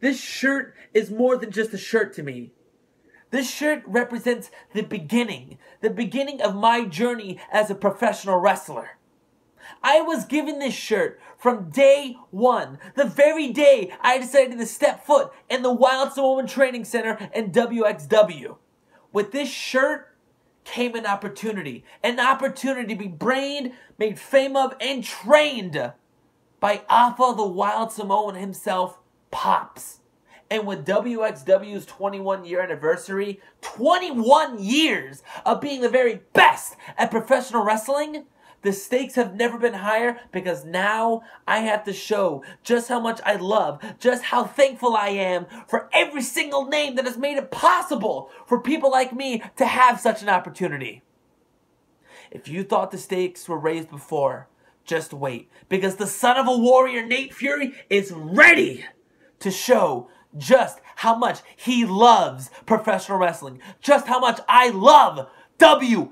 This shirt is more than just a shirt to me. This shirt represents the beginning, the beginning of my journey as a professional wrestler. I was given this shirt from day one, the very day I decided to step foot in the Wild Samoan Training Center and WXW. With this shirt came an opportunity, an opportunity to be brained, made fame of, and trained by Afa the Wild Samoan himself, Pops. And with WXW's 21 year anniversary, 21 years of being the very best at professional wrestling, the stakes have never been higher because now I have to show just how much I love, just how thankful I am for every single name that has made it possible for people like me to have such an opportunity. If you thought the stakes were raised before, just wait because the son of a warrior, Nate Fury, is ready to show just how much he loves professional wrestling, just how much I love WXW.